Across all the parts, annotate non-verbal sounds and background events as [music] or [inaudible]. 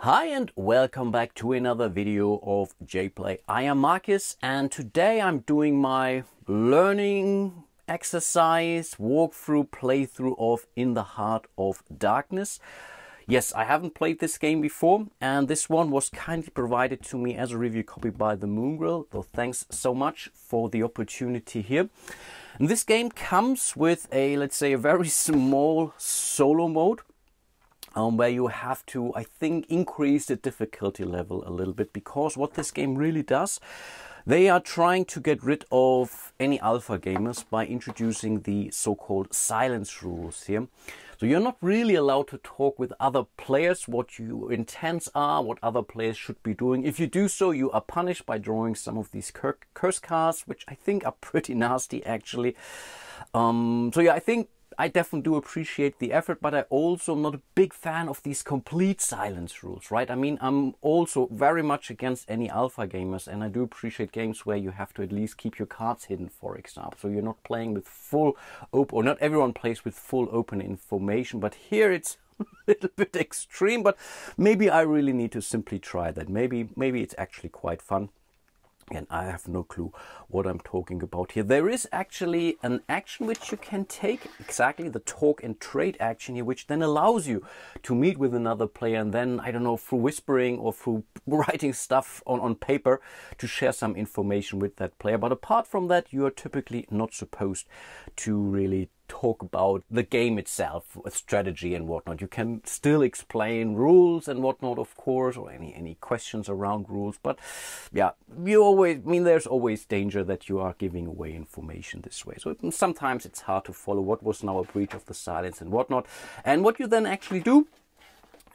Hi and welcome back to another video of JPlay. I am Marcus and today I'm doing my learning exercise, walkthrough, playthrough of In the Heart of Darkness. Yes, I haven't played this game before and this one was kindly provided to me as a review copy by the Moongrill. So thanks so much for the opportunity here. And this game comes with a, let's say, a very [laughs] small solo mode um, where you have to, I think, increase the difficulty level a little bit because what this game really does, they are trying to get rid of any alpha gamers by introducing the so-called silence rules here. So you're not really allowed to talk with other players what your intents are, what other players should be doing. If you do so, you are punished by drawing some of these curse cards, which I think are [laughs] pretty nasty actually. Um, so yeah, I think I definitely do appreciate the effort, but I also am not a big fan of these complete silence rules, right? I mean, I'm also very much against any alpha gamers, and I do appreciate games where you have to at least keep your cards hidden, for example. So you're not playing with full open, or not everyone plays with full open information, but here it's [laughs] a little bit extreme, but maybe I really need to simply try that. Maybe, maybe it's actually quite fun and I have no clue what I'm talking about here. There is actually an action which you can take, exactly the talk and trade action here, which then allows you to meet with another player and then, I don't know, through whispering or through [laughs] writing stuff on, on paper to share some information with that player. But apart from that, you are typically not supposed to really talk about the game itself, strategy and whatnot. You can still explain rules and whatnot, of course, or any any questions around rules. But yeah, you always I mean there's always danger that you are giving away information this way. So sometimes it's hard to follow what was now a breach of the silence and whatnot. And what you then actually do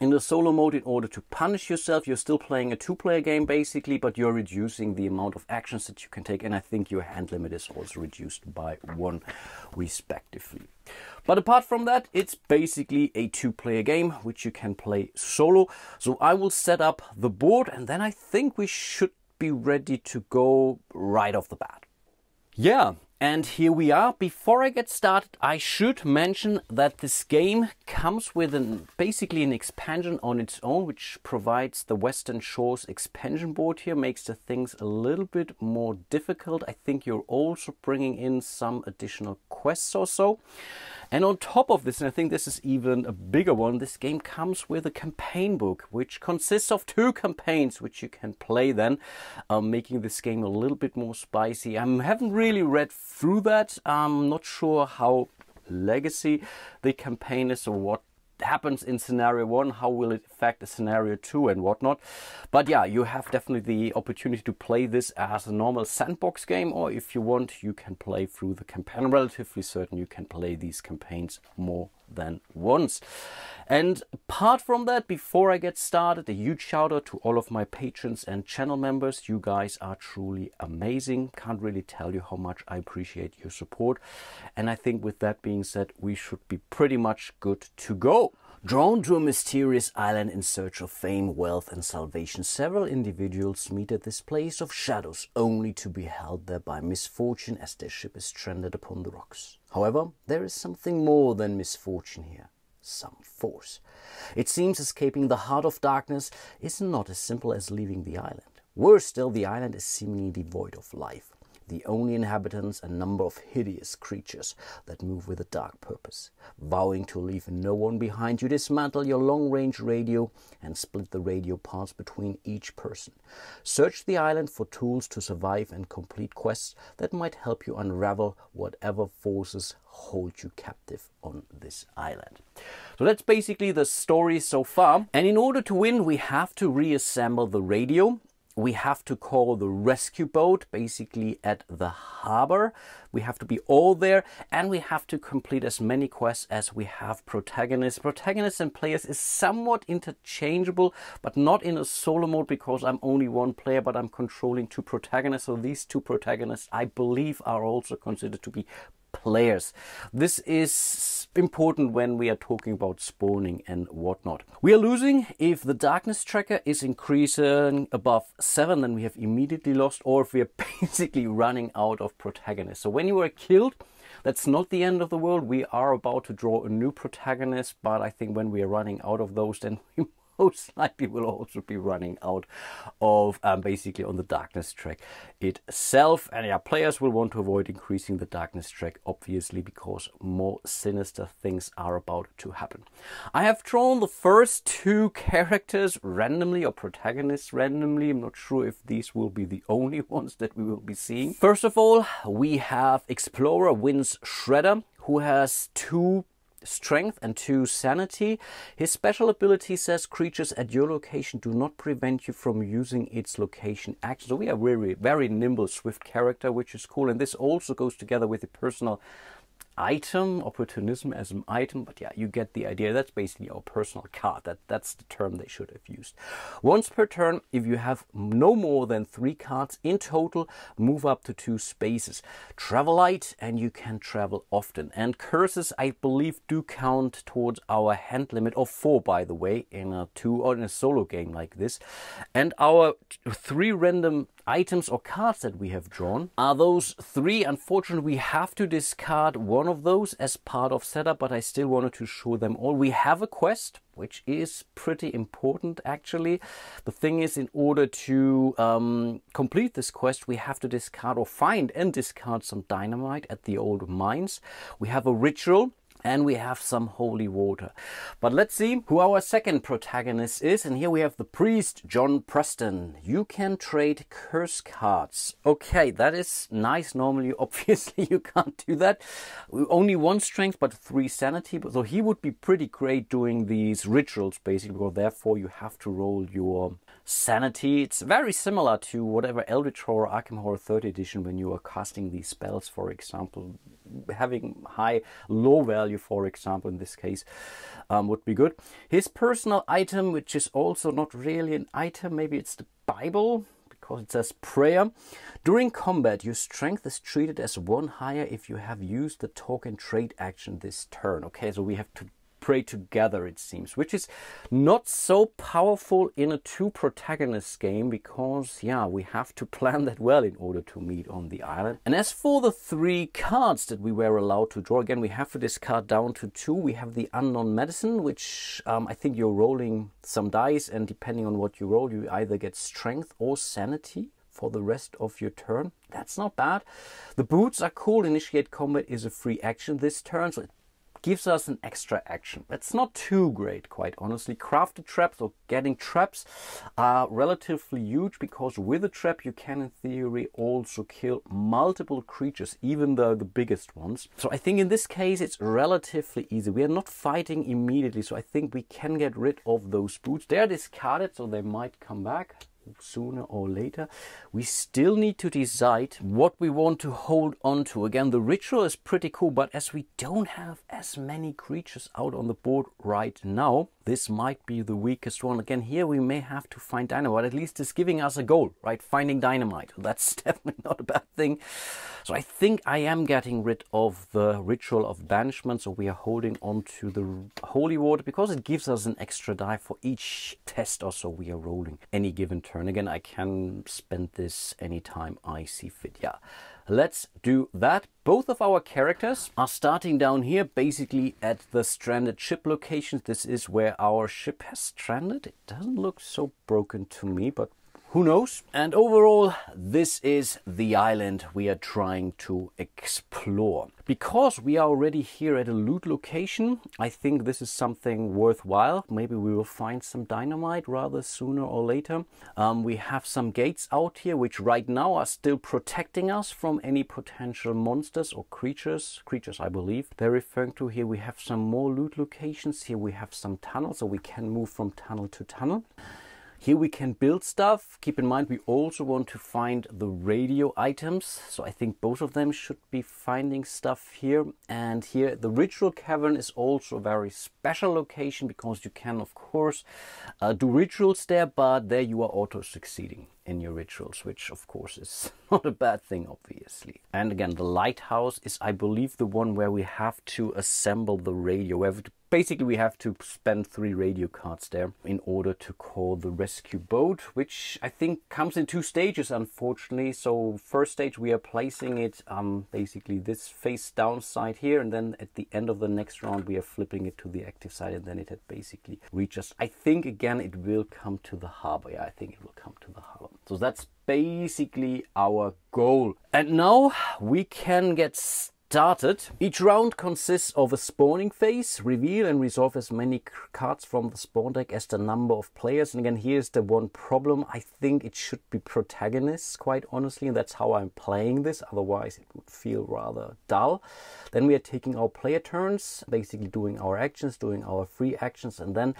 in the solo mode in order to punish yourself. You're still playing a two player game basically, but you're reducing the amount of actions that you can take. And I think your hand limit is also reduced by one respectively. But apart from that, it's basically a two player game which you can play solo. So I will set up the board and then I think we should be ready to go right off the bat. Yeah, and here we are. Before I get started, I should mention that this game comes with an, basically an expansion on its own, which provides the Western Shores expansion board here, makes the things a little bit more difficult. I think you're also bringing in some additional quests or so. And on top of this, and I think this is even a bigger one, this game comes with a campaign book, which consists of two campaigns, which you can play then, um, making this game a little bit more spicy. I haven't really read through that. I'm not sure how legacy the campaign is or what happens in scenario one, how will it affect scenario two and whatnot. But yeah, you have definitely the opportunity to play this as a normal sandbox game, or if you want, you can play through the campaign. I'm relatively certain you can play these campaigns more than once. And apart from that, before I get started, a huge shout out to all of my patrons and channel members. You guys are truly amazing. Can't really tell you how much I appreciate your support. And I think with that being said, we should be pretty much good to go. Drawn to a mysterious island in search of fame, wealth, and salvation, several individuals meet at this place of shadows, only to be held there by misfortune as their ship is stranded upon the rocks. However, there is something more than misfortune here some force. It seems escaping the heart of darkness is not as simple as leaving the island. Worse still, the island is seemingly devoid of life the only inhabitants a number of hideous creatures that move with a dark purpose. Vowing to leave no one behind, you dismantle your long range radio and split the radio parts between each person. Search the island for tools to survive and complete quests that might help you unravel whatever forces hold you captive on this island. So that's basically the story so far. And in order to win, we have to reassemble the radio we have to call the rescue boat basically at the harbor. We have to be all there and we have to complete as many quests as we have protagonists. Protagonists and players is somewhat interchangeable, but not in a solo mode because I'm only one player, but I'm controlling two protagonists. So these two protagonists, I believe, are also considered to be players. This is important when we are talking about spawning and whatnot. We are losing if the darkness tracker is increasing above 7 then we have immediately lost or if we are [laughs] basically running out of protagonists. So when you are killed that's not the end of the world. We are about to draw a new protagonist but I think when we are running out of those [laughs] then we most [laughs] likely will also be running out of um, basically on the darkness track itself. And yeah, players will want to avoid increasing the darkness track, obviously, because more sinister things are about to happen. I have drawn the first two characters randomly or protagonists randomly. I'm not sure if these will be the only [laughs] ones that we will be seeing. First of all, we have Explorer Vince Shredder, who has two strength and two sanity. His special ability says creatures at your location do not prevent you from using its location action. So we are really very nimble, swift character, which is cool. And this also goes together with the personal item, opportunism as an item, but yeah, you get the idea. That's basically our personal card. That That's the term they should have used. Once per turn, if you have no more than three cards in total, move up to two spaces. Travel light, and you can travel often. And curses, I believe, do count towards our hand limit of four, by the way, in a two or in a solo game like this. And our three random items or cards that we have drawn are those three. Unfortunately, we have to discard one of those as part of setup, but I still wanted to show them all. We have a quest, which is pretty important actually. The thing is, in order to um, complete this quest, we have to discard or find and discard some dynamite at the old mines. We have a ritual and we have some holy water. But let's see who our second protagonist is. And here we have the priest, John Preston. You can trade curse cards. Okay, that is nice. Normally, [laughs] obviously, you can't do that. Only one strength, but three sanity. So he would be pretty great doing these rituals, basically, because therefore you have to roll your sanity. It's very similar to whatever Eldritch Horror Arkham Horror 3rd Edition when you are casting these spells, for example having high low value, for example, in this case, um, would be good. His personal item, which is also not really an item, maybe it's the Bible because it says prayer. During combat, your strength is treated as one higher if you have used the and trade action this turn. Okay, so we have to pray together, it seems, which is not so powerful in a two protagonist game because, yeah, we have to [laughs] plan that well in order to meet on the island. And as for the three cards that we were allowed to draw, again, we have to discard down to two. We have the Unknown Medicine, which um, I think you're rolling some dice, and depending on what you roll, you either get strength or sanity for the rest of your turn. That's not bad. The boots are cool. Initiate combat is a free action this turn, so it gives us an extra action. It's not too great, quite honestly. Crafted traps or getting traps are relatively huge because with a trap you can in theory also kill multiple creatures, even though the biggest ones. So I think in this case it's relatively easy. We are not fighting immediately, so I think we can get rid of those boots. They are discarded, so they might come back sooner or later. We still need to decide what we want to hold on to. Again, the ritual is pretty cool, but as we don't have as many creatures out on the board right now, this might be the weakest one. Again, here we may have to find dynamite. At least it's giving us a goal, right? Finding dynamite. [laughs] That's definitely not a bad thing. So I think I am getting rid of the ritual of banishment. So we are holding on to the holy water because it gives us an extra die for each test or so we are rolling any given turn. Again, I can spend this anytime I see fit. Yeah. Let's do that. Both of our characters are starting down here, basically at the stranded ship locations. This is where our ship has stranded. It doesn't look so broken to me, but who knows? And overall, this is the island we are trying to explore. Because we are already here at a loot location, I think this is something worthwhile. Maybe we will find some dynamite rather sooner or later. Um, we have some gates out here, which right now are still protecting us from any potential monsters or creatures. Creatures, I believe. They're referring to here. We have some more loot locations. Here we have some tunnels, so we can move from tunnel to tunnel. Here we can build stuff. Keep in mind we also want to find the radio items. So I think both of them should be finding stuff here. And here the ritual cavern is also a very special location because you can of course uh, do rituals there, but there you are auto succeeding in your rituals, which of course is [laughs] not a bad thing, obviously. And again, the lighthouse is, I believe, the one where we have to assemble the radio. We have to basically we have to spend three radio cards there in order to call the rescue boat, which I think comes in two stages, unfortunately. So first stage we are placing it um, basically this face down side here, and then at the end of the next round we are flipping it to the active side, and then it had basically reaches. I think again it will come to the harbor. Yeah, I think it will come to the harbor. So that's basically our goal. And now we can get started. Each round consists of a spawning phase, reveal and resolve as many cards from the spawn deck as the number of players. And again, here's the one problem. I think it should be protagonists, quite honestly, and that's how I'm playing this. Otherwise, it would feel rather dull. Then we are taking our player turns, basically doing our actions, doing our free actions, and then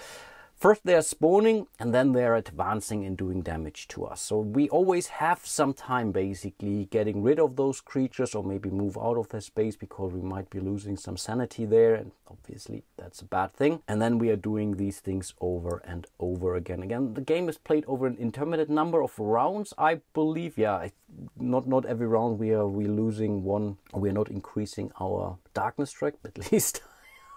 First they're spawning and then they're advancing and doing damage to us. So we always have some time basically getting rid of those creatures or maybe move out of their space because we might be losing some sanity there and obviously that's a bad thing. And then we are doing these things over and over again. Again, the game is played over an intermittent number of rounds. I believe, yeah, not not every round we are we losing one. We are not increasing our darkness track, [laughs] at least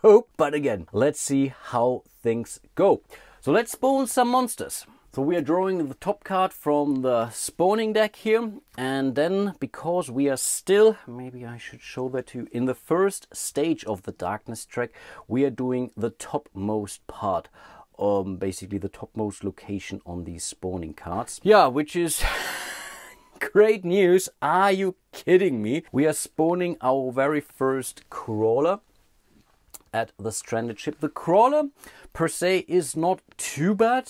hope. But again, let's see how things go. So let's spawn some monsters. So we are drawing the top card from the spawning deck here. And then because we are still, maybe I should show that to you, in the first stage of the darkness track, we are doing the topmost part. Um, basically the topmost location on these spawning cards. Yeah, which is [laughs] great news. Are you kidding me? We are spawning our very first crawler at the stranded ship. The crawler per se is not too bad.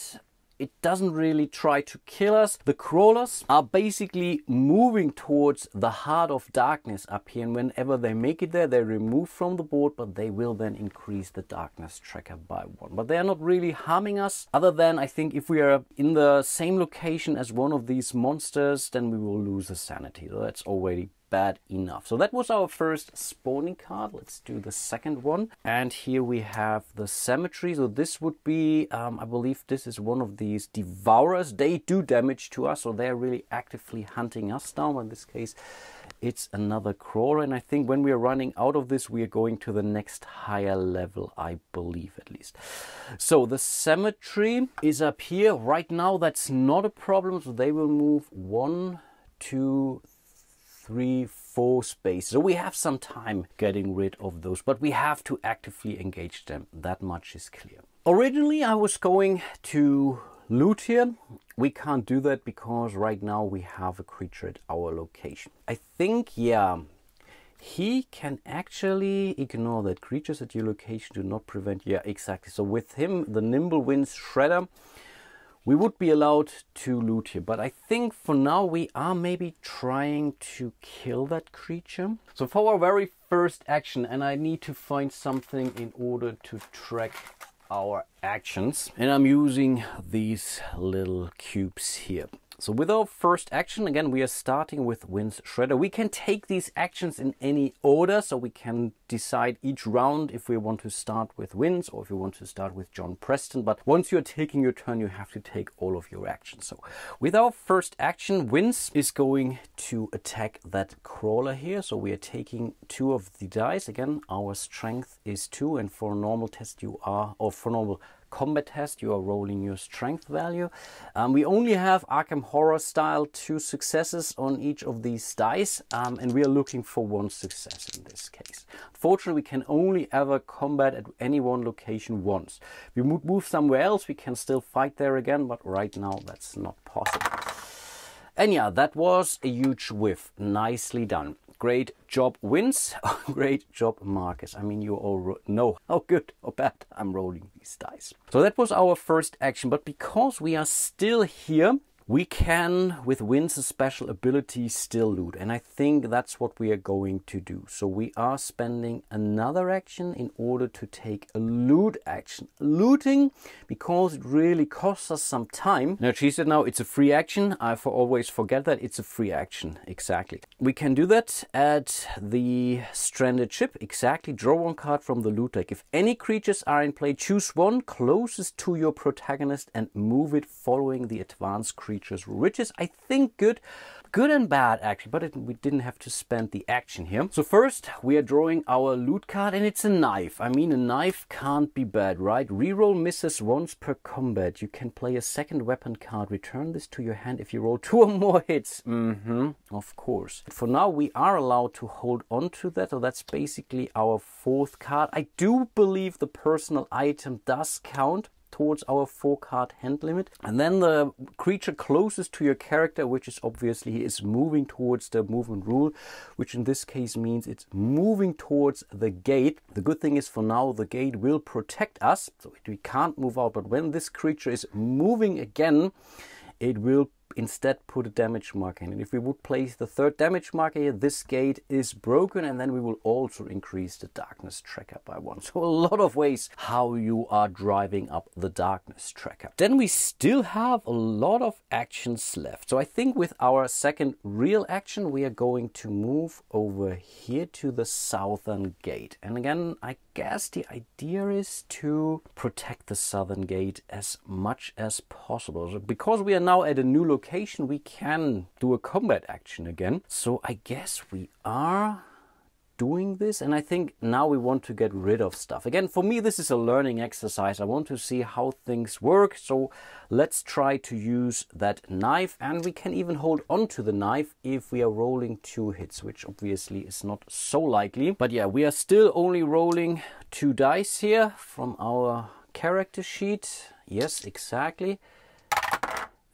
It doesn't really try to kill us. The crawlers are basically moving towards the heart of darkness up here. And whenever they make it there, they remove from the board, but they will then increase the darkness tracker by one. But they are not really harming us, other than I think if we are in the same location as one of these monsters, then we will lose the sanity. So that's already bad enough. So that was our first spawning card. Let's do the second one. And here we have the cemetery. So this would be, um, I believe this is one of these devourers. They do damage to us, so they're really actively hunting us down. In this case, it's another crawler. And I think when we are running out of this, we are going to the next higher level, I believe at least. So the cemetery is up here. Right now, that's not a problem. So they will move one, two, three, four spaces. So we have some time getting rid of those, but we have to actively engage them. That much is clear. Originally, I was going to loot here. We can't do that because right now we have a creature at our location. I think, yeah, he can actually ignore that creatures at your location do not prevent. Yeah, exactly. So with him, the Nimble Vince Shredder, we would be allowed to loot here, but I think for now we are maybe trying to kill that creature. So for our very first action, and I need to find something in order to track our actions. And I'm using these little cubes here. So with our first action, again, we are starting with Vince Shredder. We can take these actions in any order, so we can decide each round if we want to start with Vince or if we want to start with John Preston. But once you're taking your turn, you have to take all of your actions. So with our first action, Vince is going to attack that crawler here. So we are taking two of the dice. Again, our strength is two, and for a normal test you are, or for normal combat test, you are rolling your strength value. Um, we only have Arkham Horror style two successes on each of these dice, um, and we are looking for one success in this case. Unfortunately, we can only ever combat at any one location once. If we move somewhere else, we can still fight there again, but right now that's not possible. And yeah, that was a huge whiff. Nicely done. Great job Vince. [laughs] Great job Marcus. I mean, you all know how good or bad I'm rolling these dice. So that was our first action. But because we are still here, we can, with Vince' special ability, still loot. And I think that's what we are going to do. So we are spending another action in order to take a loot action. Looting, because it really costs us some time. Now, she said now it's a free action. I for always forget that it's a free action. Exactly. We can do that at the stranded ship. Exactly. Draw one card from the loot deck. If any creatures are in play, choose one closest to your protagonist and move it following the advanced creature creatures, which is, I think, good. Good and bad, actually, but it, we didn't have to spend the action here. So first, we are drawing our loot card, and it's a knife. I mean, a knife can't be bad, right? Reroll misses once per combat. You can play a second weapon card. Return this to your hand if you roll [laughs] two or more hits. Mm-hmm, of course. But for now, we are allowed to hold on to that, so that's basically our fourth card. I do believe the personal item does count, towards our four card hand limit. And then the creature closest to your character, which is obviously is moving towards the movement rule, which in this case means it's moving towards the gate. The good thing is for now the gate will protect us, so we can't move out. But when this creature is moving again, it will instead put a damage marker in. And if we would place the third damage marker here, this gate is broken and then we will also increase the darkness tracker by one. [laughs] So a lot of ways how you are driving up the darkness tracker. Then we still have a lot of actions left. So I think with our second real action, we are going to move over here to the southern gate. And again, I guess the idea is to protect the southern gate as much as possible. So because we are now at a new location, we can do a combat action again. So I guess we are doing this and I think now we want to get rid of stuff. Again, for me this is a learning exercise. I want to see how things work. So let's try to use that knife and we can even hold on to the knife if we are rolling two hits, which obviously is not so likely. But yeah, we are still only rolling two dice here from our character sheet. Yes, exactly.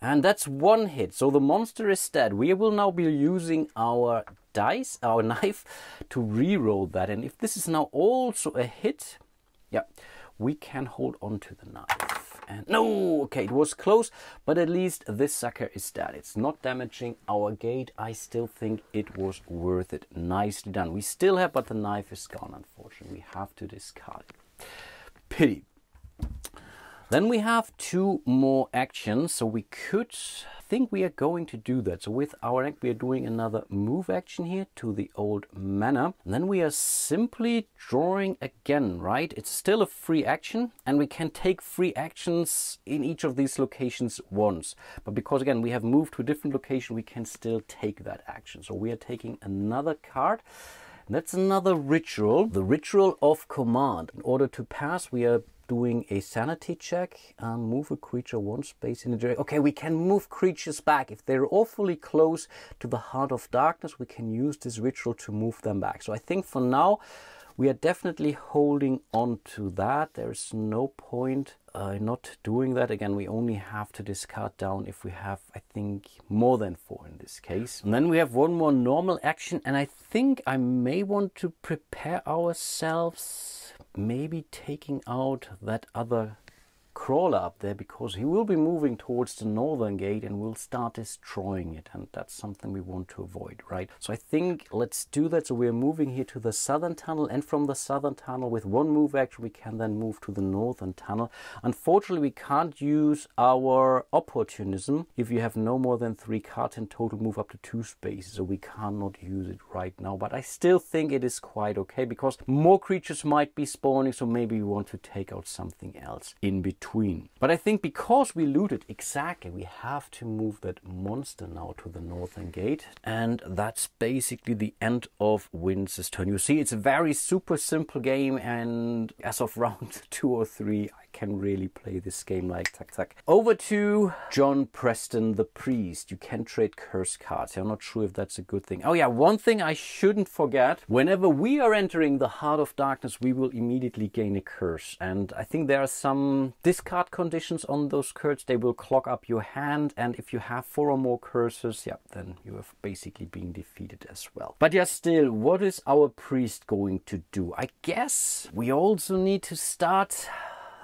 And that's one hit. So the monster is dead. We will now be using our dice, our [laughs] knife, to re-roll that. And if this is now also a hit, yeah, we can hold on to the knife. And no, okay, it was close, but at least this sucker is dead. It's not damaging our gate. I still think it was worth it. Nicely done. We still have, but the knife is gone, unfortunately. We have to discard it. Pity. Then we have two more actions, so we could think we are going to do that. So with our act, we are doing another move action here to the old manor. And then we are simply drawing again, right? It's still a free action and we can take free actions in each of these locations once. But because again, we have moved to a different location, we can still take that action. So we are taking another card. That's another ritual, the ritual of command. In order to pass, we are doing a sanity check. Um, move a creature one space in the direction. Okay, we can move creatures back. If they're awfully close to the heart of darkness, we can use this ritual to move them back. So I think for now, we are definitely holding on to that. There's no point uh, not doing that. Again, we only have to discard down if we have, I think, more than four in this case. And then we have one more normal action, and I think I may want to prepare ourselves maybe taking out that other crawler up there because he will be moving towards the northern gate and will start destroying it and that's something we want to avoid right? So i think let's do that. So we're moving here to the southern tunnel and from the southern tunnel with one move action we can then move to the northern tunnel. Unfortunately we can't use our opportunism. If you have no more than three cards in total move up to two spaces. So we cannot use it right now but i still think it is quite okay because more creatures might be spawning so maybe we want to take out something else in between between. But I think because we looted exactly, we have to move that monster now to the northern gate. And that's basically the end of Vince's turn. You see, it's a very super simple game. And as of [laughs] round two or three, can really play this game like tac tac. Over to John Preston, the priest. You can trade curse cards. I'm not sure if that's a good thing. Oh yeah, one thing I shouldn't forget. Whenever we are entering the heart of darkness, we will immediately gain a curse. And I think there are some discard conditions on those cards. They will clog up your hand. And if you have four or more curses, yeah, then you have basically been defeated as well. But yeah, still, what is our priest going to do? I guess we also need to start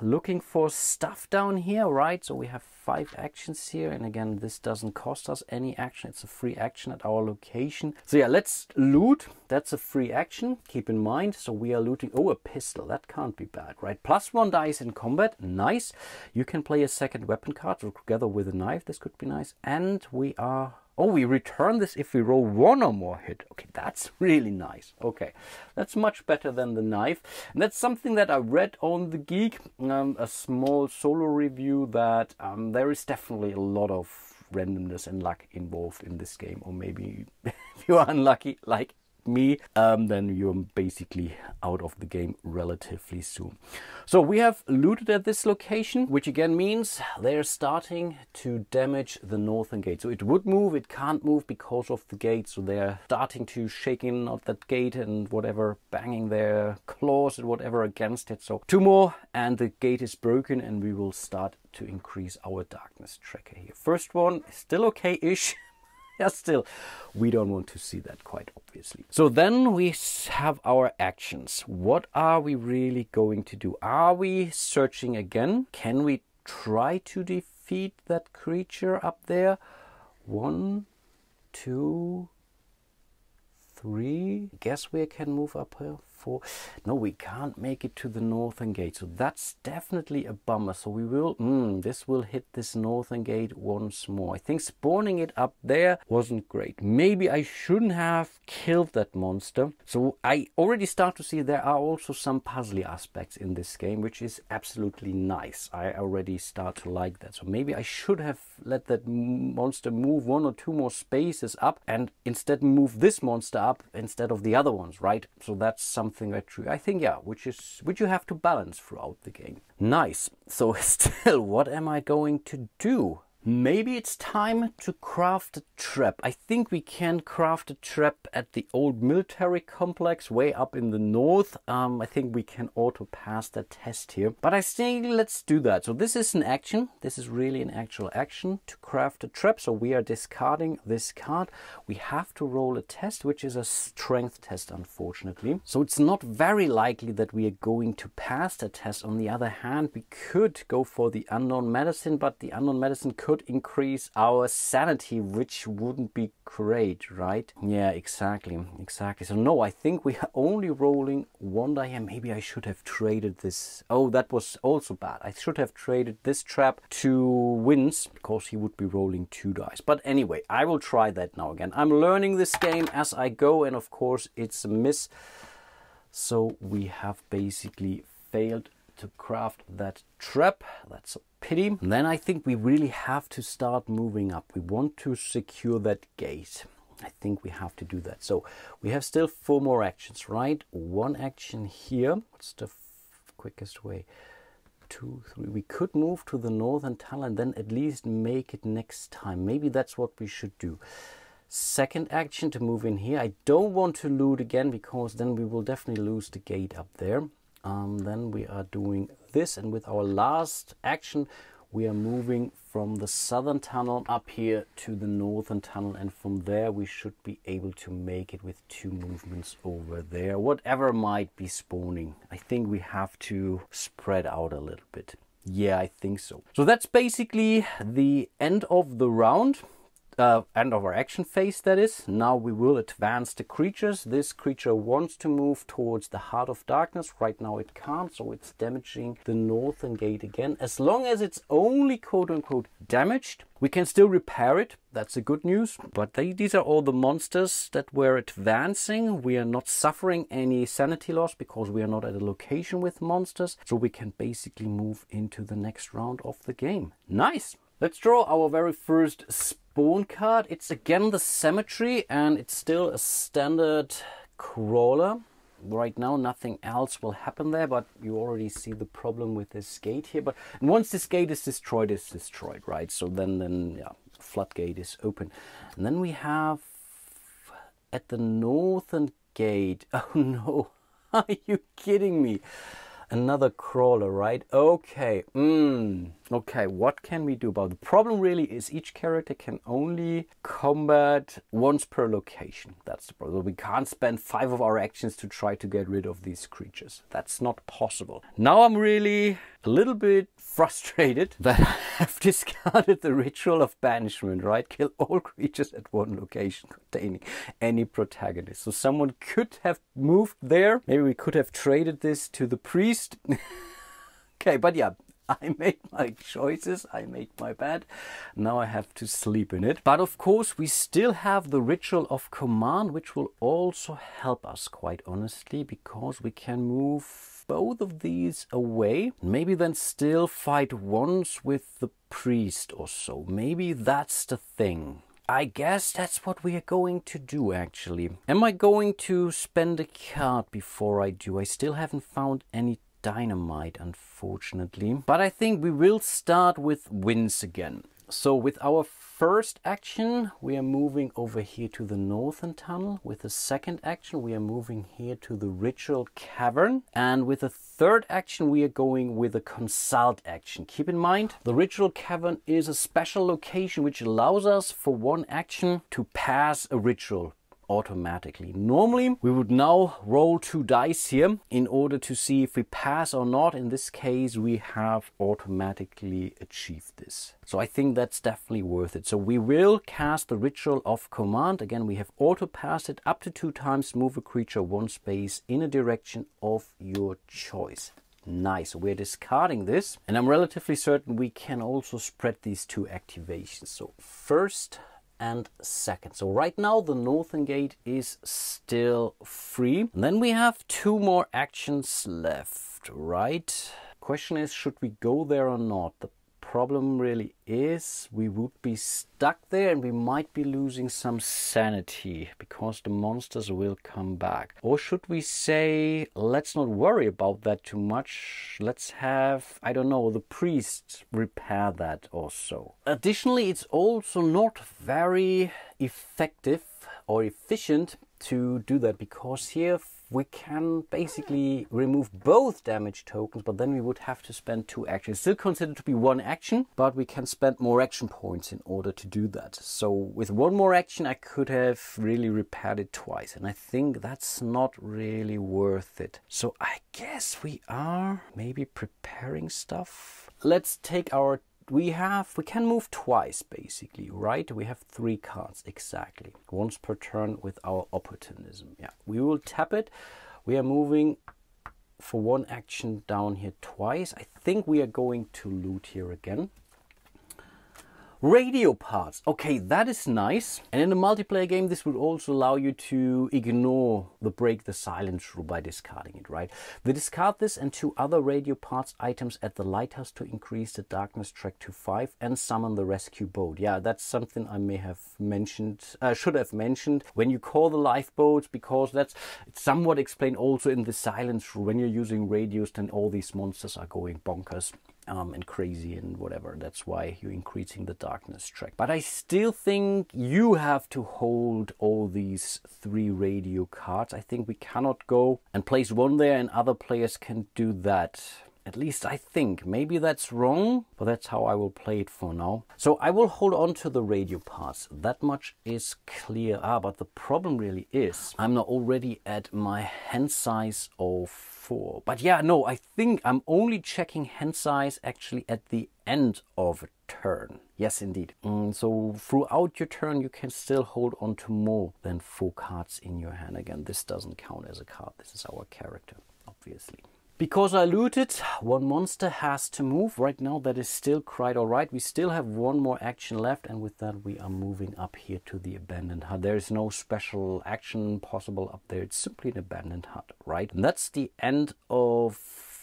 looking for stuff down here, right? So we have five actions here. And again, this doesn't cost us any action. It's a free action at our location. So yeah, let's loot. That's a free action. Keep in mind. So we are looting. Oh, a pistol. That can't be bad, right? Plus one dice in combat. Nice. You can play a second weapon card together with a knife. This could be nice. And we are Oh, we return this if we roll one or more hit. Okay, that's [laughs] really nice. Okay, that's much better than the knife. And that's something that I read on The Geek, um, a small solo review that um, there is definitely a lot of randomness and luck involved in this game. Or maybe [laughs] if you are unlucky, like me, um, then you're basically out of the game relatively soon. So we have looted at this location, which again means they're starting to damage the northern gate. So it would move, it can't move because of the gate. So they're starting to shaking out that gate and whatever, banging their claws and whatever against it. So two more and the gate is broken and we will start to increase our darkness tracker here. First one is still okay-ish. [laughs] [laughs] yeah, still, we don't want to see that quite obviously. So then we have our actions. What are we really going to do? Are we searching again? Can we try to defeat that creature up there? One, two, three. Guess we can move up here four. No, we can't make it to the northern gate. So that's definitely a bummer. So we will, mm, this will hit this northern gate once more. I think spawning it up there wasn't great. Maybe I shouldn't have killed that monster. So I already start to see there are also some puzzly aspects in this game, which is absolutely nice. I already start to like that. So maybe I should have let that monster move one or two more spaces up and instead move this monster up instead of the other ones, right? So that's something something. I think yeah, which is which you have to balance throughout the game. Nice. So [laughs] still, what am I going to do? Maybe it's time to craft a trap. I think we can craft a trap at the old military complex way up in the north. Um, I think we can auto pass that test here. But I think let's do that. So this is an action. This is really an actual action to craft a trap. So we are discarding this card. We have to roll a test, which is a strength test, unfortunately. So it's not very likely that we are going to pass the test. On the other hand, we could go for the unknown medicine, but the unknown medicine could increase our sanity, which wouldn't be great, right? Yeah, exactly, exactly. So no, I think we are only rolling one die Maybe I should have traded this. Oh, that was also bad. I should have traded this trap to Vince because he would be rolling two dice. But anyway, I will try that now again. I'm learning this game as I go, and of course it's a miss. So we have basically failed to craft that trap. That's a pity. And then I think we really have to start moving up. We want to secure that gate. I think we have to do that. So we have still four more actions, right? One action here. What's the quickest way? Two, three. We could move to the northern tunnel and then at least make it next time. Maybe that's what we should do. Second action to move in here. I don't want to loot again because then we will definitely lose the gate up there um, then we are doing this and with our last action we are moving from the southern tunnel up here to the northern tunnel and from there we should be able to make it with two movements over there. Whatever might be spawning i think we have to spread out a little bit. Yeah i think so. So that's basically the end of the round uh, end of our action phase that is. Now we will advance the creatures. This creature wants to move towards the Heart of Darkness. Right now it can't, so it's damaging the northern gate again. As long as it's only quote unquote damaged, we can still repair it. That's the good news. But they, these are all the monsters that we're advancing. We are not suffering any sanity loss because we are not at a location with monsters. So we can basically move into the next round of the game. Nice! Let's draw our very first spawn card. It's again the cemetery and it's still a standard crawler. Right now nothing else will happen there, but you already see the problem with this gate here. But once this gate is destroyed, it's destroyed, right? So then, then yeah, floodgate is open. And then we have at the northern gate. [laughs] Oh no, [laughs] are you kidding me? Another crawler, right? Okay. Mm. Okay, what can we do about it? The problem really is each character can only combat once per location. That's the problem. We can't spend five of our actions to try to get rid of these creatures. That's not possible. Now I'm really a little bit frustrated [laughs] that I have discarded the ritual of banishment, right? Kill all creatures at one location containing any protagonist. So someone could have moved there. Maybe we could have traded this to the priest. [laughs] okay, but yeah, I made my choices, I made my bed. Now I have to sleep in it. But of course, we still have the ritual of command, which will also help us, quite honestly, because we can move both of these away. Maybe then still fight once with the priest or so. Maybe that's the thing. I guess that's what we are going to do actually. Am I going to spend a card before I do? I still haven't found any dynamite, unfortunately. But I think we will start with Vince again. So with our first action, we are moving over here to the northern tunnel. With the second action, we are moving here to the ritual cavern. And with the third action, we are going with a consult action. Keep in mind, the ritual cavern is a special location which allows us for one action to pass a ritual automatically. Normally we would now roll two dice here in order to see if we pass or not. In this case we have automatically achieved this. So I think that's definitely worth it. So we will cast the Ritual of Command. Again we have auto passed it up to two times, move a creature one space in a direction of your choice. Nice, we're discarding this and I'm relatively certain we can also spread these two activations. So first and second. So right now the northern gate is still free. And then we have two more actions left, right? Question is, should we go there or not? The problem really is we would be stuck there and we might be losing some sanity because the monsters will come back. Or should we say, let's not worry about that too much. Let's have, I don't know, the priest repair that or so. Additionally, it's also not very effective or efficient to do that because here we can basically remove both damage tokens, but then we would have to spend two actions. Still considered to be one action, but we can spend more action points in order to do that. So with one more action, I could have really repaired it twice, and I think that's not really worth it. So I guess we are maybe preparing stuff. Let's take our we have we can move twice basically right? We have three cards exactly. Once per turn with our opportunism. Yeah we will tap it. We are moving for one action down here twice. I think we are going to loot here again Radio parts. Okay, that is nice. And in a multiplayer game, this would also allow you to ignore the break the silence rule by discarding it, right? We discard this and two other radio parts items at the lighthouse to increase the darkness track to five and summon the rescue boat. Yeah, that's something I may have mentioned, uh, should have mentioned when you call the lifeboats because that's somewhat explained also in the silence rule. When you're using radios, then all these monsters are going bonkers um, and crazy and whatever. That's why you're increasing the darkness track. But I still think you have to hold all these three radio cards. I think we cannot go and place one there and other players can do that. At least I think. Maybe that's wrong, but that's how I will play it for now. So I will hold on to the radio parts. That much is clear. Ah, but the problem really is I'm not already at my hand size of four. But yeah, no, I think I'm only checking hand size actually at the end of a turn. Yes, indeed. Mm, so throughout your turn, you can still hold on to more than four cards in your hand. Again, this doesn't count as a card. This is our character, obviously. Because I looted, one monster has to move. Right now that is still quite alright. We still have one more action left and with that we are moving up here to the abandoned hut. There is no special action possible up there. It's simply an abandoned hut, right? And that's the end of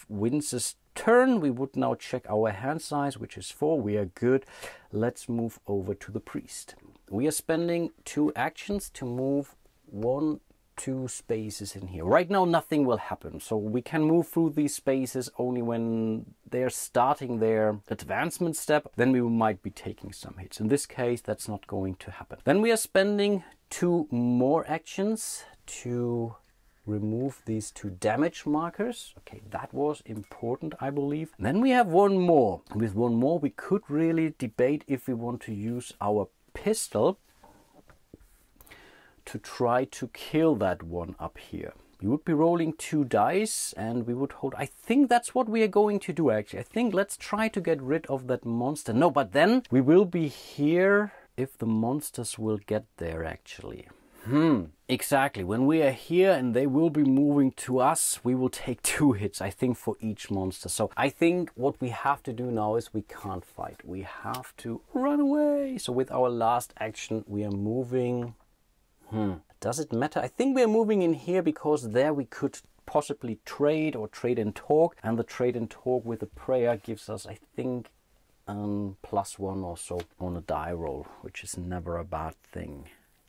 Vince's turn. We would now check our hand size, which is 4. We are good. Let's move over to the priest. We are spending two actions to move one two spaces in here. Right now nothing will happen, so we can move through these spaces only when they're starting their advancement step, then we might be taking some hits. In this case, that's not going to happen. Then we are spending two more actions to remove these two damage markers. Okay, that was important, I believe. And then we have one more. With one more, we could really debate if we want to use our pistol to try to kill that one up here. We would be rolling two dice and we would hold. I think that's what we are going to do actually. I think let's try to get rid of that monster. No, but then we will be here if the monsters will get there actually. Hmm, exactly. When we are here and they will be moving to us, we will take [laughs] two hits, I think, for each monster. So I think what we have to do now is we can't fight. We have to run away. So with our last action, we are moving. Hmm, does it matter? I think we are moving in here because there we could possibly trade or trade and talk. And the trade and talk with the prayer gives us, I think, um, plus one or so on a die roll, which is never a bad thing.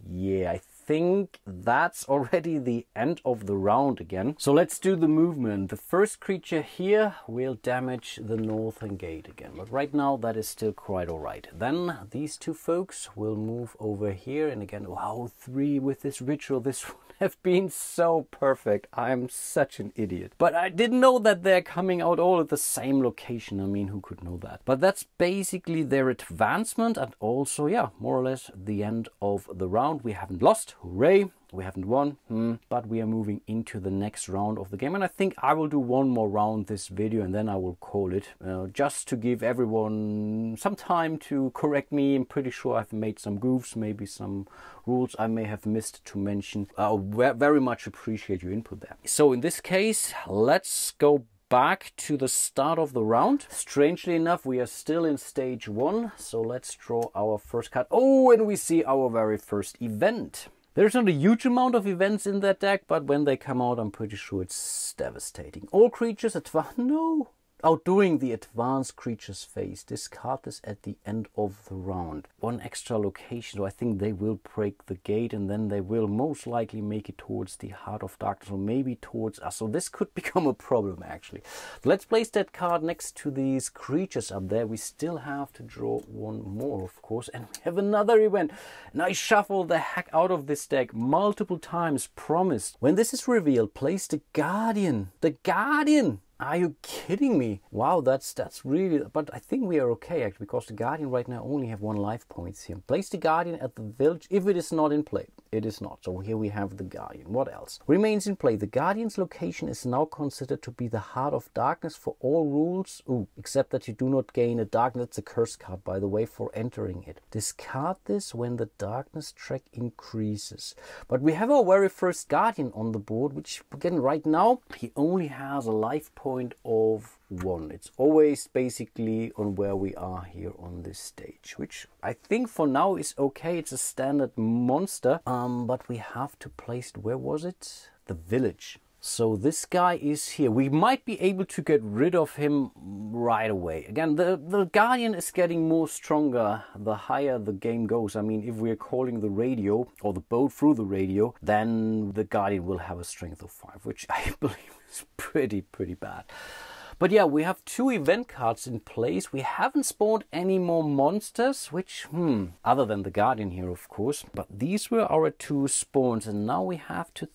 Yeah, I think that's already the end of the round again. So let's do the movement. The first creature here will damage the northern gate again. But right now that is still quite alright. Then these two folks will move over here. And again, oh, wow, three with this ritual. This have been so perfect. I'm such an idiot. But I didn't know that they're coming out all at the same location. I mean, who could know that? But that's basically their advancement and also, yeah, more or less the end of the round. We haven't lost. Hooray! We haven't won, hmm, but we are moving into the next round of the game. And I think I will do one more round this video and then I will call it. Uh, just to give everyone some time to correct me. I'm pretty sure I've made some goofs, maybe some rules I may have missed to mention. I very much appreciate your input there. So in this case, let's go back to the start of the round. Strangely enough, we are still in stage one. So let's draw our first card. Oh, and we see our very first event. There's not a huge amount of events in that deck, but when they come out, I'm pretty sure it's devastating. All creatures at. No, Outdoing the advanced creatures phase, discard this at the end of the round. One extra location, so I think they will break the gate and then they will most likely make it towards the Heart of Darkness or maybe towards us. So this could [laughs] become a problem actually. Let's place that card next to these creatures up there. We still have to draw one more, of course, and we have another event. And I shuffle the heck out of this deck multiple times, promised. When this is revealed, place the Guardian. The Guardian! Are you kidding me? Wow, that's that's really. But I think we are okay actually because the Guardian right now only have one life points here. Place the Guardian at the village if it is not in play. It is not. So here we have the Guardian. What else? Remains in play. The Guardian's location is now considered to be the Heart of Darkness for all rules. Ooh, except that you do not gain a Darkness. It's a curse card, by the way, for entering it. Discard this when the Darkness track increases. But we have our very first Guardian on the board, which again right now he only has a life point of one. It's always basically on where we are here on this stage, which I think for now is okay. It's a standard monster, um, but we have to place, it. where was it? The village. So this guy is here. We might be able to get rid of him right away. Again, the, the Guardian is getting more stronger the higher the game goes. I mean, if we're calling the radio or the boat through the radio, then the Guardian will have a strength of 5, which [laughs] I believe is pretty, pretty bad. But yeah, we have two event cards in place. We haven't spawned any more monsters, which, hmm, other than the Guardian here, of course. But these were our two spawns, and now we have to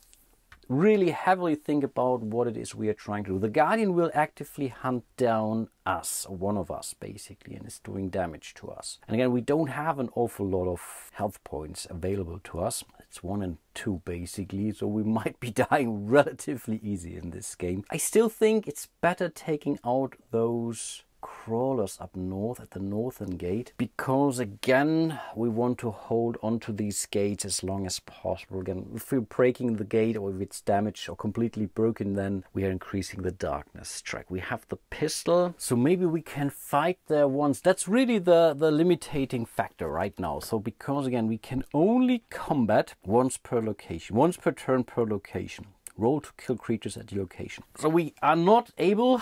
really heavily think about what it is we are trying to do. The Guardian will actively hunt down us, one of us basically, and is doing damage to us. And again, we don't have an awful lot of health points available to us. It's one and two basically, so we [laughs] might be dying relatively easy in this game. I still think it's better taking out those crawlers up north at the northern gate because again we want to hold onto these gates as long as possible. Again if we're breaking the gate or if it's damaged or completely broken then we are increasing the darkness track we have the pistol so maybe we can fight there once. That's really the the limiting factor right now. So because again we can only combat once per location once per turn per location. Roll to kill creatures at the location. So we are not able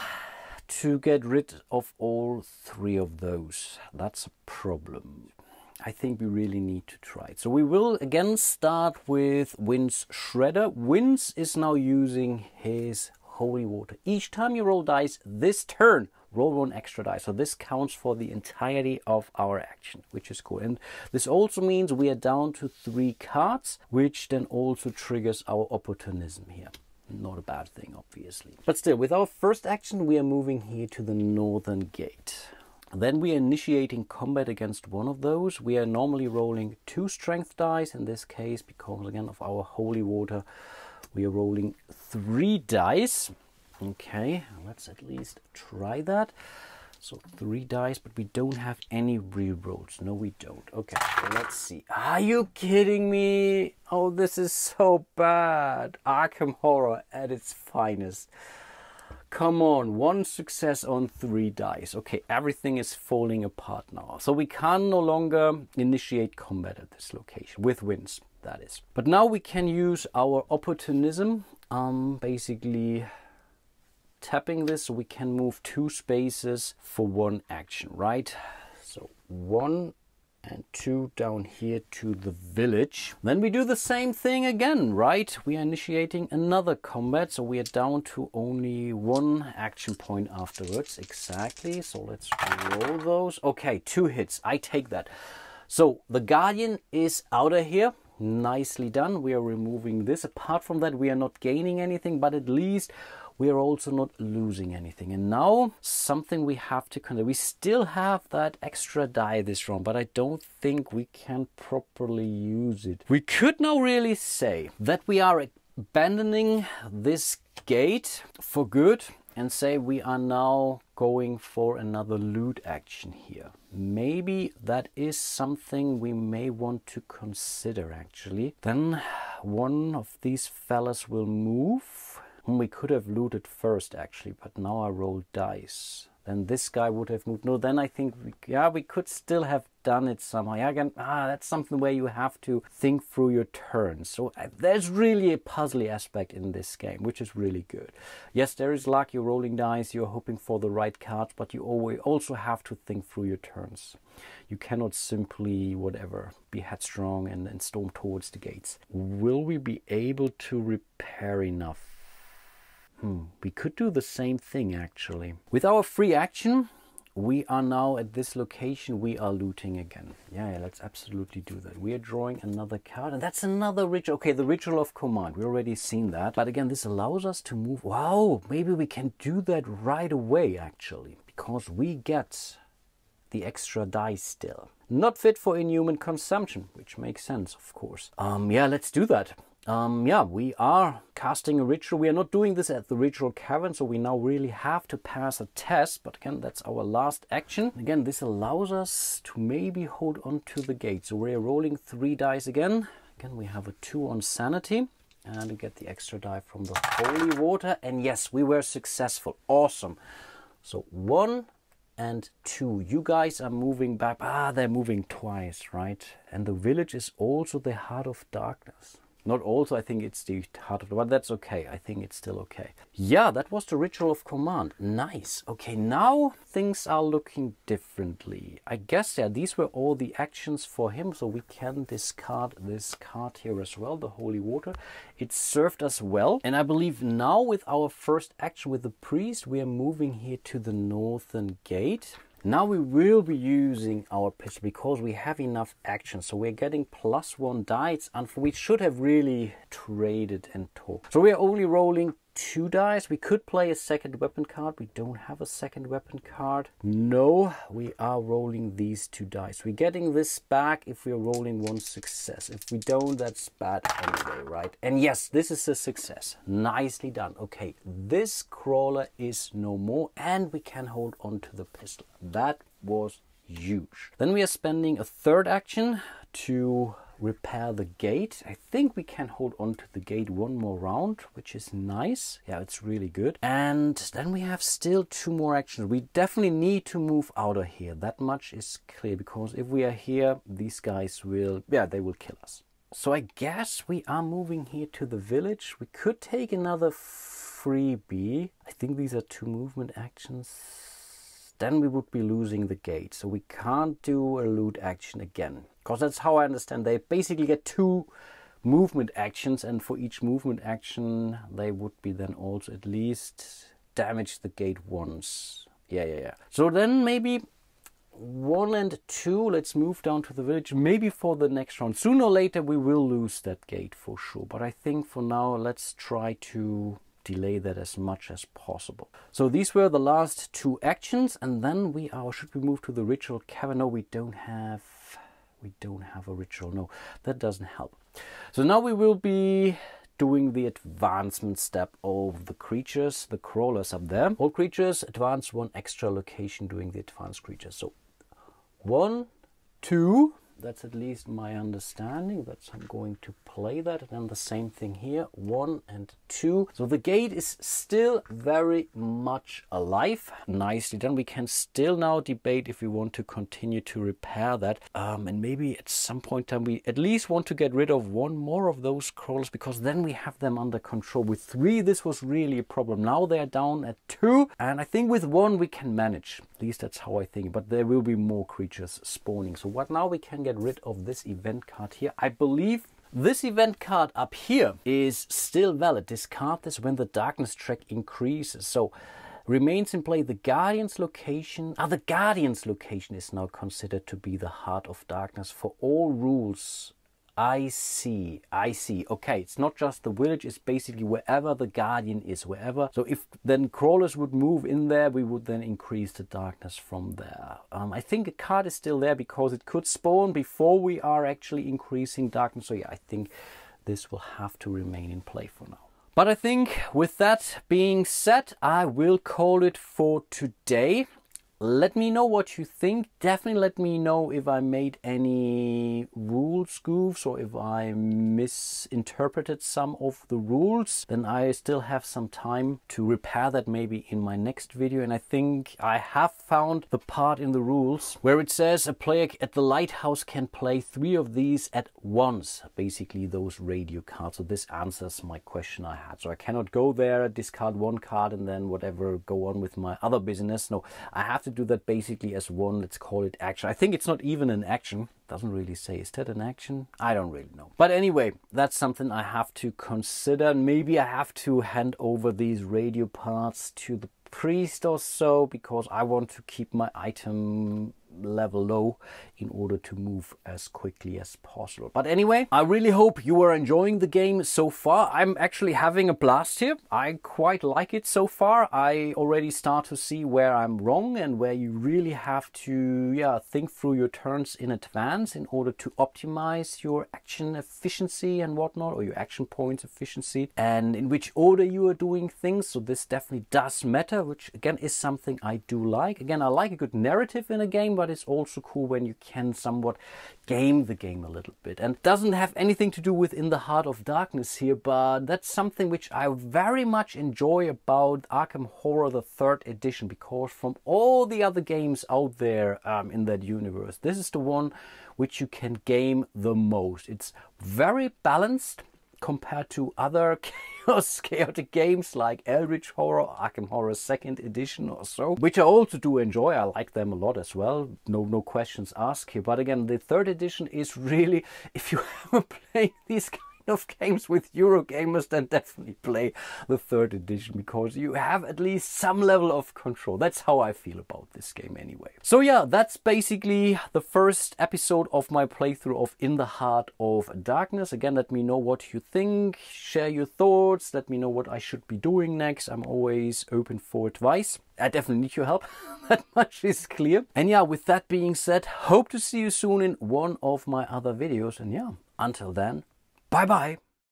to get rid of all three of those. That's a problem. I think we really need to try it. So we will again start with Vince Shredder. Vince is now using his Holy Water. Each time you roll dice this turn, roll one extra die. So this counts for the entirety of our action, which is cool. And this also means we are down to three cards, which then also triggers our opportunism here not a bad thing, obviously. But still, with our first action, we are moving here to the northern gate. Then we are initiating combat against one of those. We are normally rolling two strength dice. In this case, because again of our holy water, we are rolling three dice. Okay, let's at least try that. So three dice, but we don't have any rerolls. No, we don't. Okay, so let's see. Are you kidding me? Oh, this is so bad. Arkham Horror at its finest. Come on, one success on three dice. Okay, everything is falling apart now. So we can no longer initiate combat at this location, with Vince, that is. But now we can use our opportunism, um, basically tapping this we can move two spaces for one action, right? So one and two down here to the village. Then we do the same thing again, right? We are initiating another combat, so we are down to only one action point afterwards. Exactly, so let's roll those. Okay, two hits, I take that. So the Guardian is out of here. Nicely done. We are removing this. Apart from that, we are not gaining anything, but at least we are also not losing anything. And now something we have to consider. We still have that extra die this round, but I don't think we can properly use it. We could now really say that we are abandoning this gate for good and say we are now going for another loot action here. Maybe that is something we may want to consider actually. Then one of these fellas will move we could have looted first actually, but now I rolled dice. Then this guy would have moved. No, then I think, we, yeah, we could still have done it somehow. Yeah, again, ah, that's something where you have to think through your turns. So uh, there's really a puzzly aspect in this game, which is really good. Yes, there is luck. You're rolling dice. You're hoping for the right cards, but you always also have to think through your turns. You cannot simply, whatever, be headstrong and, and storm towards the gates. Will we be able to repair enough? Hmm, we could do the same thing actually. With our free action, we are now at this location, we are looting again. Yeah, yeah, let's absolutely do that. We are drawing another card, and that's another ritual. Okay, the ritual of command, we already seen that. But again, this allows us to move. Wow, maybe we can do that right away, actually, because we get the extra die still. Not fit for inhuman consumption, which makes sense, of course. Um, yeah, let's do that. Um, yeah, we are casting a ritual. We are not doing this at the ritual cavern, so we now really have to pass a test. But again, that's our last action. Again, this allows us to maybe hold on to the gate. So we're rolling three dice again. Again, we have a two on sanity. And we get the extra die from the holy water. And yes, we were successful. Awesome. So one and two. You guys are moving back. Ah, they're moving twice, right? And the village is also the heart of darkness. Not also, I think it's the heart of the, but that's okay. I think it's still okay. Yeah, that was the ritual of command. Nice. Okay, now things are looking differently. I guess, yeah, these were all the actions for him, so we can discard this card here as well, the holy water. It served us well, and I believe now with our first action with the priest, we are moving here to the northern gate. Now we will be using our pistol because we have enough action. So we're getting plus one dice and we should have really traded and talked. So we're only rolling two dice. We could play a second weapon card. We don't have a second weapon card. No, we are rolling these two dice. We're getting this back if we're rolling one success. If we don't, that's bad anyway, right? And yes, this is a success. Nicely done. Okay, this crawler is no more and we can hold on to the pistol. That was huge. Then we are spending a third action to repair the gate. I think we can hold on to the gate one more round, which is nice. Yeah, it's really good. And then we have still two more actions. We definitely need to move out of here. That much is clear because if we are here, these guys will, yeah, they will kill us. So I guess we are moving here to the village. We could take another freebie. I think these are two movement actions then we would be losing the gate. So we can't do a loot action again. Because that's how I understand. They basically get two movement actions and for each movement action they would be then also at least damage the gate once. Yeah, yeah, yeah. So then maybe one and two, let's move down to the village, maybe for the next round. Sooner or later we will lose that gate for sure. But I think for now let's try to delay that as much as possible. So these were the last two actions and then we are, should we move to the ritual cavern? No, we don't have, we don't have a ritual. No, that doesn't help. So now we will be doing the advancement step of the creatures, the crawlers up there. All creatures advance one extra location doing the advanced creatures. So one, two, that's at least my understanding. That's I'm going to play that. And then the same thing here, one and two. So the gate is still very much alive. Nicely done. We can still now debate if we want to continue to repair that. Um, and maybe at some point in time we at least want to get rid of one more of those crawlers because then we have them under control. With three, this was really a problem. Now they're down at two. And I think with one we can manage. At least that's how I think. But there will be more creatures spawning. So what now we can get rid of this event card here. I believe this event card up here is still valid. Discard this when the darkness track increases. So remains in play the Guardian's location. Ah, the Guardian's location is now considered to be the heart of darkness for all rules I see, I see. Okay, it's not just the village, it's basically wherever the guardian is, wherever. So if then crawlers would move in there, we would then increase the darkness from there. Um, I think a card is still there because it could spawn before we are actually increasing darkness. So yeah, I think this will have to remain in play for now. But I think with that being said, I will call it for today let me know what you think. Definitely let me know if I made any rules goofs or if I misinterpreted some of the rules. Then I still have some time to repair that maybe in my next video. And I think I have found the part in the rules where it says a player at the lighthouse can play three of these at once. Basically those radio cards. So this answers my question I had. So I cannot go there, discard one card and then whatever go on with my other business. No, I have to to do that basically as one, let's call it action. I think it's not even an action. Doesn't really say, is that an action? I don't really know. But anyway, that's something I have to consider. Maybe I have to hand over these radio parts to the priest or so because I want to keep my item level low in order to move as quickly as possible. But anyway, I really hope you are enjoying the game so far. I'm actually having a blast here. I quite like it so far. I already start to see where I'm wrong and where you really have to yeah, think through your turns in advance in order to optimize your action efficiency and whatnot, or your action points efficiency, and in which order you are doing things. So this definitely does matter, which again is something I do like. Again, I like a good narrative in a game, but it's also cool when you can somewhat game the game a little bit. And doesn't have anything to do with In the Heart of Darkness here, but that's something which I very much enjoy about Arkham Horror the third edition, because from all the other games out there um, in that universe, this is the one which you can game the most. It's very balanced compared to other [laughs] chaos chaotic games like Eldritch Horror, Arkham Horror Second Edition or so, which I also do enjoy. I like them a lot as well. No, no questions asked here. But again, the third edition is [laughs] really, if you [laughs] haven't played these of games with Eurogamers, then definitely play the third edition because you have at least some level of control. That's how I feel about this game anyway. So yeah, that's basically the first episode of my playthrough of In the Heart of Darkness. Again, let me know what you think, share your thoughts, let me know what I should be doing next. I'm always open for advice. I definitely need your help. [laughs] that much is clear. And yeah, with that being said, hope to see you soon in one of my other videos. And yeah, until then, Bye bye.